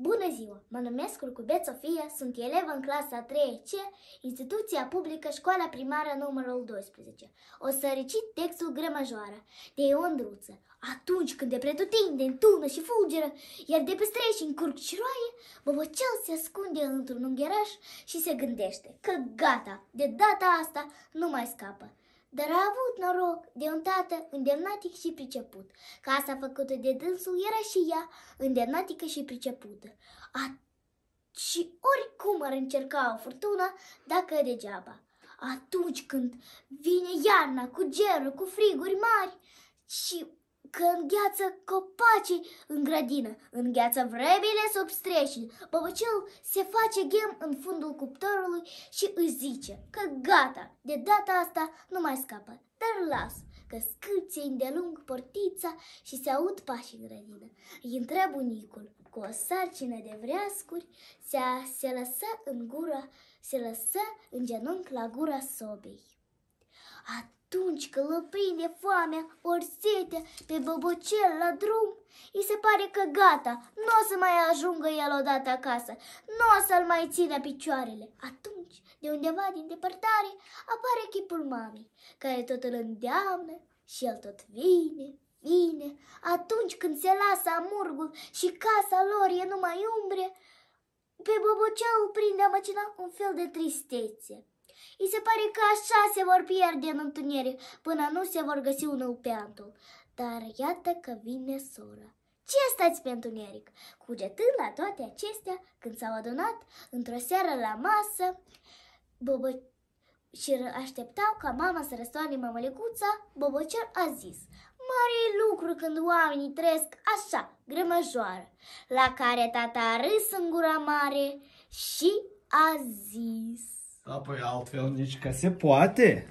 Bună ziua! Mă numesc Curcubet Sofia, sunt elevă în clasa 3C, instituția publică Școala Primară numărul 12. O să recit textul Grămăjoară de Iondruță. Atunci când de pretutindeni tună și fulgeră, iar de pe streși în curc și roaie, bobocel se ascunde într-un ungheraș și se gândește că gata, de data asta nu mai scapă. Dar a avut noroc de un tată îndemnatic și priceput. Casa făcută de dânsul era și ea îndemnatică și pricepută. A... Și oricum ar încerca o furtună, dacă degeaba. Atunci când vine iarna cu gerul, cu friguri mari și că îngheață copacii în grădină, îngheață vremile sub streșii. Băbăcel se face ghem în fundul cuptorului și își zice că gata, de data asta nu mai scapă, dar las că scârție îndelung portița și se aud pași în grădină. Îi intră bunicul cu o sarcină de vreascuri, se, se lăsă în gura, se lăsă în genunchi la gura sobei. At atunci când îl prinde foamea ori setea pe băbocel la drum, îi se pare că gata, nu o să mai ajungă el odată acasă, nu o să-l mai țină picioarele. Atunci, de undeva din depărtare, apare chipul mamei, care tot îl îndeamnă și el tot vine, vine. Atunci când se lasă amurgul și casa lor e numai umbre, pe băbocel îl prinde amăcina un fel de tristețe. I se pare că așa se vor pierde în întuneric până nu se vor găsi unul pe altul. Dar iată că vine sora. Ce stați pe întuneric? Cugetând la toate acestea, când s-au adunat într-o seară la masă, Bobă... și așteptau ca mama să răstoane mămălicuța, Bobocel a zis, Mare lucru când oamenii trăiesc așa, grămăjoară, la care tata a râs în gura mare și a zis. Apoiar o Fernandes quer pode